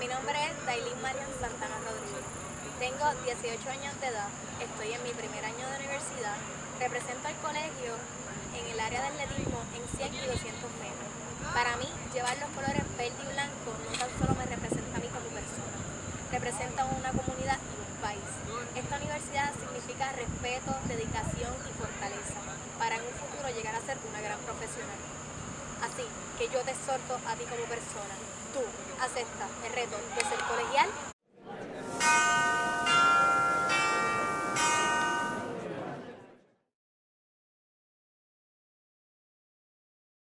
Dailin Marian Santana Rodríguez. Tengo 18 años de edad, estoy en mi primer año de universidad, represento al colegio en el área del atletismo en 100 y 200 metros. Para mí, llevar los colores verde y blanco no tan solo me representa a mí como persona, representa una comunidad y un país. Esta universidad significa respeto, dedicación y fortaleza para en un futuro llegar a ser una gran profesional. Así que yo te exhorto a ti como persona, tú acepta. El reto. De ser colegial